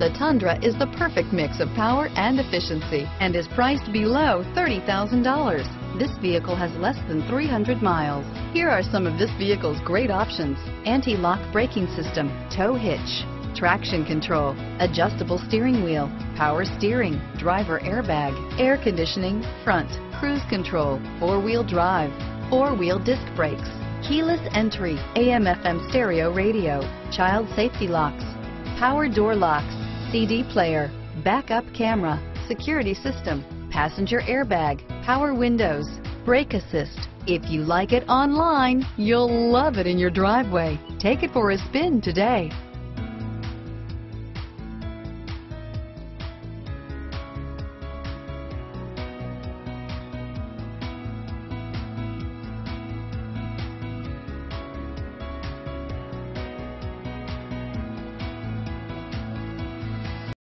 the Tundra is the perfect mix of power and efficiency and is priced below $30,000. This vehicle has less than 300 miles. Here are some of this vehicle's great options. Anti-lock braking system, tow hitch, traction control, adjustable steering wheel, power steering, driver airbag, air conditioning, front, cruise control, four-wheel drive, four-wheel disc brakes, keyless entry, AM FM stereo radio, child safety locks, power door locks, CD player, backup camera, security system, passenger airbag, power windows, brake assist. If you like it online, you'll love it in your driveway. Take it for a spin today.